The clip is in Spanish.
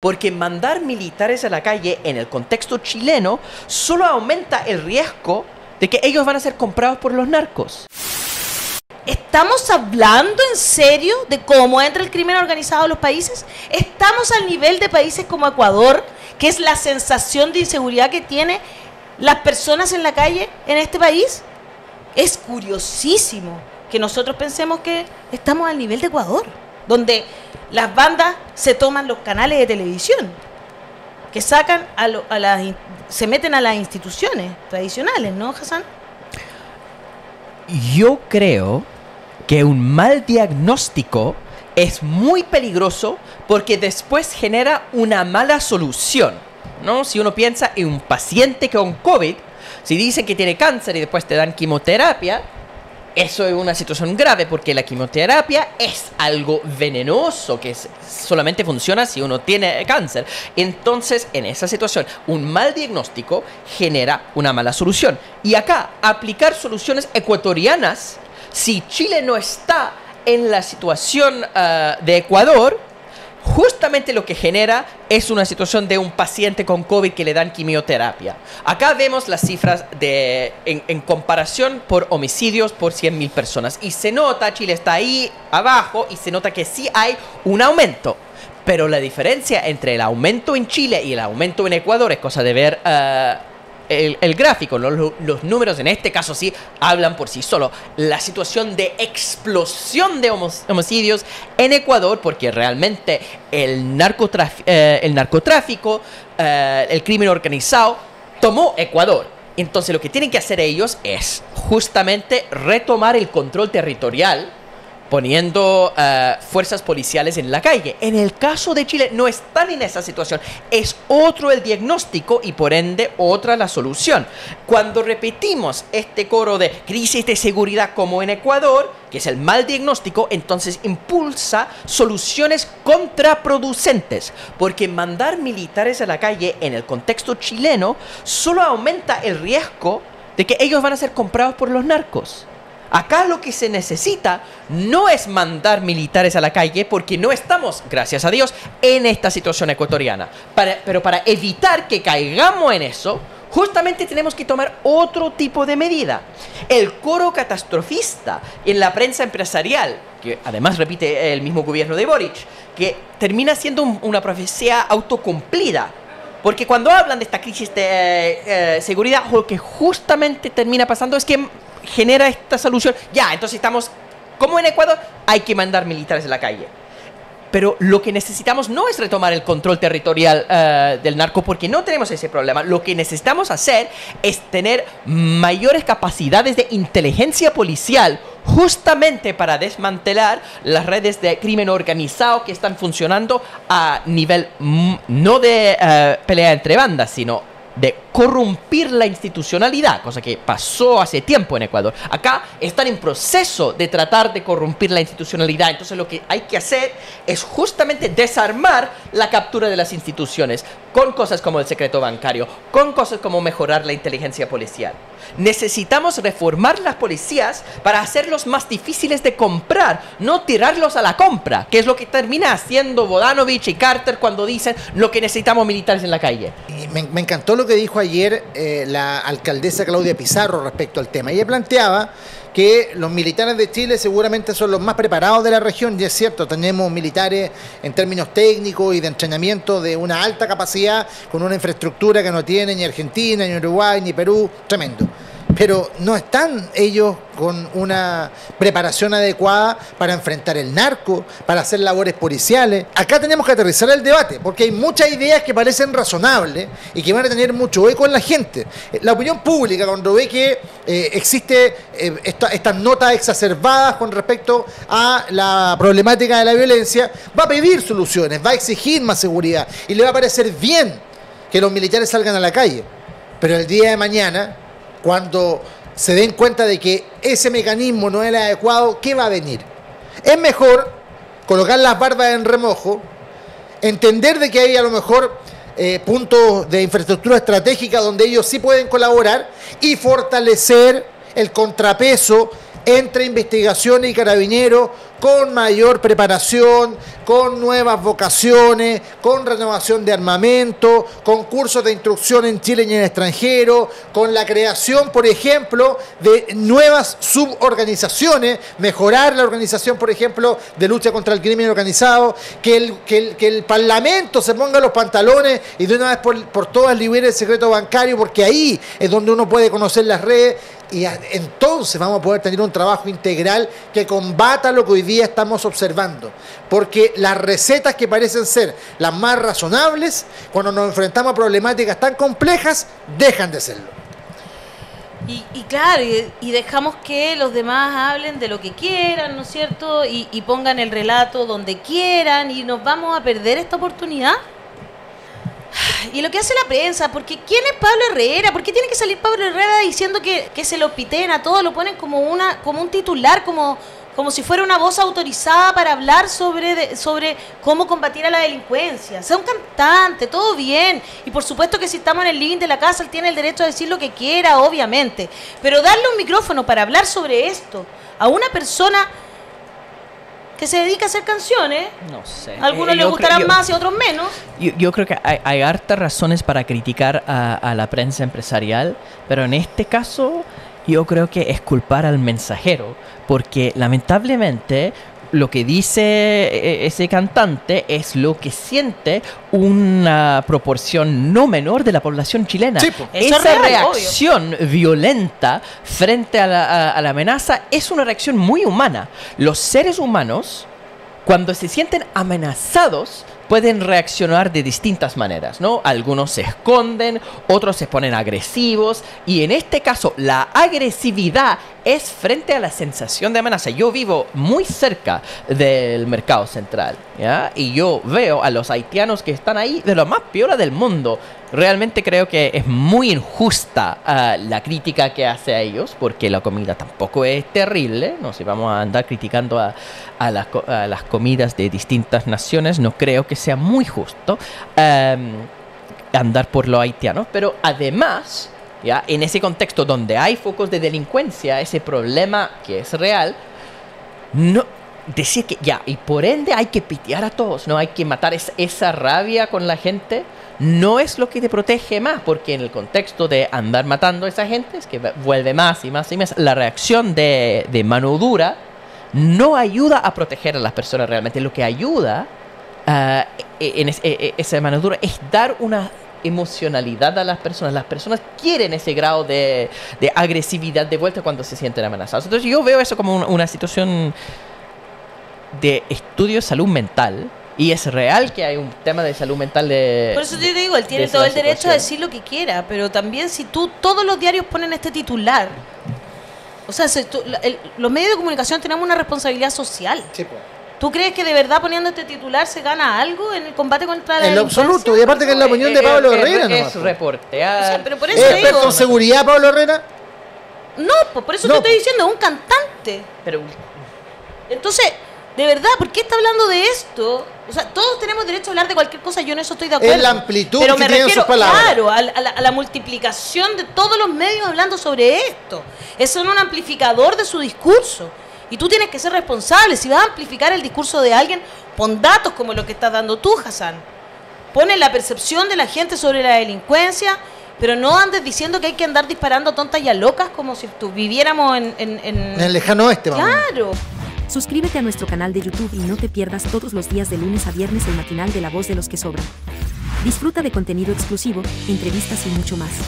Porque mandar militares a la calle en el contexto chileno solo aumenta el riesgo de que ellos van a ser comprados por los narcos. ¿Estamos hablando en serio de cómo entra el crimen organizado en los países? ¿Estamos al nivel de países como Ecuador, que es la sensación de inseguridad que tienen las personas en la calle en este país? Es curiosísimo que nosotros pensemos que estamos al nivel de Ecuador, donde las bandas se toman los canales de televisión, que sacan a, las, se meten a las instituciones tradicionales, ¿no, Hassan? Yo creo que un mal diagnóstico es muy peligroso porque después genera una mala solución. ¿no? Si uno piensa en un paciente con COVID, si dicen que tiene cáncer y después te dan quimioterapia, eso es una situación grave porque la quimioterapia es algo venenoso que solamente funciona si uno tiene cáncer. Entonces, en esa situación, un mal diagnóstico genera una mala solución. Y acá, aplicar soluciones ecuatorianas, si Chile no está en la situación ah, de Ecuador, justamente lo que genera es una situación de un paciente con COVID que le dan quimioterapia. Acá vemos las cifras de, en, comparación por homicidios por 100.000 personas. Y se nota, Chile está ahí abajo, y se nota que sí hay un aumento. Pero la diferencia entre el aumento en Chile y el aumento en Ecuador es cosa de ver ah, el, gráfico, los, números en este caso sí hablan por sí solo. La situación de explosión de homicidios en Ecuador, porque realmente el, eh, el narcotráfico, eh, el crimen organizado, tomó Ecuador. Entonces lo que tienen que hacer ellos es justamente retomar el control territorial poniendo eh, fuerzas policiales en la calle. En el caso de Chile no están en esa situación. Es otro el diagnóstico y por ende otra la solución. Cuando repetimos este coro de crisis de seguridad como en Ecuador, que es el mal diagnóstico, entonces impulsa soluciones contraproducentes, porque mandar militares a la calle en el contexto chileno solo aumenta el riesgo de que ellos van a ser comprados por los narcos. Acá lo que se necesita no es mandar militares a la calle porque no estamos, gracias a Dios, en esta situación ecuatoriana. pero para evitar que caigamos en eso, justamente tenemos que tomar otro tipo de medida. El coro catastrofista en la prensa empresarial, que además repite el mismo gobierno de Boric, que termina siendo una profecía autocumplida. Porque cuando hablan de esta crisis de eh, eh, seguridad, lo que justamente termina pasando es que genera esta solución. Ya, entonces estamos, como en Ecuador, hay que mandar militares a la calle. Pero lo que necesitamos no es retomar el control territorial eh, del narco porque no tenemos ese problema. Lo que necesitamos hacer es tener mayores capacidades de inteligencia policial justamente para desmantelar las redes de crimen organizado que están funcionando a nivel mm, no de eh, pelea entre bandas, sino de corrompir la institucionalidad, cosa que pasó hace tiempo en Ecuador. Acá están en proceso de tratar de corrompir la institucionalidad, entonces lo que hay que hacer es justamente desarmar la captura de las instituciones con cosas como el secreto bancario, con cosas como mejorar la inteligencia policial. Necesitamos reformar las policías para hacerlos más difíciles de comprar, no tirarlos a la compra, que es lo que termina haciendo Bodanovich y Carter cuando dicen lo que necesitamos militares en la calle. Me, me encantó lo que dijo ayer eh, la alcaldesa Claudia Pizarro respecto al tema. Ella planteaba que los militares de Chile seguramente son los más preparados de la región, y es cierto, tenemos militares en términos técnicos y de entrenamiento de una alta capacidad, con una infraestructura que no tiene ni Argentina, ni Uruguay, ni Perú, tremendo pero no están ellos con una preparación adecuada para enfrentar el narco, para hacer labores policiales. Acá tenemos que aterrizar el debate, porque hay muchas ideas que parecen razonables y que van a tener mucho eco en la gente. La opinión pública, cuando ve que eh, existe eh, estas notas exacerbadas con respecto a la problemática de la violencia, va a pedir soluciones, va a exigir más seguridad y le va a parecer bien que los militares salgan a la calle. Pero el día de mañana cuando se den cuenta de que ese mecanismo no es el adecuado, ¿qué va a venir? Es mejor colocar las barbas en remojo, entender de que hay a lo mejor eh, puntos de infraestructura estratégica donde ellos sí pueden colaborar y fortalecer el contrapeso entre investigaciones y carabineros con mayor preparación, con nuevas vocaciones, con renovación de armamento, con cursos de instrucción en Chile y en el extranjero, con la creación, por ejemplo, de nuevas suborganizaciones, mejorar la organización, por ejemplo, de lucha contra el crimen organizado, que el, que el, Parlamento se ponga los pantalones y de una vez por, por todas libere el secreto bancario, porque ahí es donde uno puede conocer las redes y entonces vamos a poder tener un trabajo integral que combata lo que hoy día estamos observando. Porque las recetas que parecen ser las más razonables, cuando nos enfrentamos a problemáticas tan complejas, dejan de serlo. Y, claro, y, dejamos que los demás hablen de lo que quieran, ¿no es cierto? Y, pongan el relato donde quieran y nos vamos a perder esta oportunidad. Y lo que hace la prensa, porque ¿quién es Pablo Herrera? ¿Por qué tiene que salir Pablo Herrera diciendo que, se lo piten a todos? Lo ponen como, una, como un titular, como, como si fuera una voz autorizada para hablar sobre, sobre cómo combatir a la delincuencia. Sea un cantante, todo bien. Y por supuesto que si estamos en el living de la casa, él tiene el derecho a decir lo que quiera, obviamente. Pero darle un micrófono para hablar sobre esto a una persona que se dedica a hacer canciones. No sé. algunos eh, les gustarán más y otros menos. Yo, creo que hay, hartas razones para criticar a, la prensa empresarial, pero en este caso yo creo que es culpar al mensajero, porque lamentablemente lo que dice eh, ese cantante es lo que siente una proporción no menor de la población chilena. Esa reacción violenta frente a la, a la amenaza es una reacción muy humana. Los seres humanos, cuando se sienten amenazados, pueden reaccionar de distintas maneras, ¿no? Algunos se esconden, otros se ponen agresivos y en este caso la agresividad es frente a la sensación de amenaza. Yo vivo muy cerca del mercado central, ¿ya? Y yo veo a los haitianos que están ahí de lo más piola del mundo. Realmente creo que es muy injusta ah, la crítica que hace a ellos, porque la comida tampoco es terrible, no si vamos a andar criticando a, a, las, comidas de distintas naciones, no creo que sea muy justo andar por los haitianos, pero además ¿ya? En ese contexto donde hay focos de delincuencia, ese problema que es real, no decir que ya, y por ende hay que pitear a todos, no hay que matar esa rabia con la gente, no es lo que te protege más, porque en el contexto de andar matando a esa gente es que vuelve más y más y más. La reacción de, mano dura no ayuda a proteger a las personas realmente, lo que ayuda uh, en e, e, esa mano dura es dar una emocionalidad a las personas. Las personas quieren ese grado de, agresividad de vuelta cuando se sienten amenazados. Entonces yo veo eso como una, situación de estudio de salud mental. Y es real que hay un tema de salud mental de... Por eso te digo, él tiene todo el derecho a decir lo que quiera, pero también si tú, todos los diarios ponen este titular, o sea, los medios de comunicación tenemos una responsabilidad social. Sí, pues. ¿Tú crees que de verdad poniendo este titular se gana algo en el combate contra la En lo absoluto, y aparte que es la opinión de Pablo Herrera. Es, es reportear. pero por eso ¿Es experto en seguridad Pablo Herrera? No, pues por eso te estoy diciendo, es un cantante. Pero... Entonces, de verdad, ¿por qué está hablando de esto? O sea, todos tenemos derecho a hablar de cualquier cosa, yo en eso estoy de acuerdo. Es la amplitud pero que me refiero, sus palabras. Claro, a, la, a, la, multiplicación de todos los medios hablando sobre esto. Es un amplificador de su discurso. Y tú tienes que ser responsable. Si vas a amplificar el discurso de alguien, pon datos como lo que estás dando tú, Hassan. Pone la percepción de la gente sobre la delincuencia, pero no andes diciendo que hay que andar disparando tontas y a locas como si tú viviéramos en, en, el lejano oeste. Claro. Suscríbete a nuestro canal de YouTube y no te pierdas todos los días de lunes a viernes el matinal de La Voz de los que Sobran. Disfruta de contenido exclusivo, entrevistas y mucho más.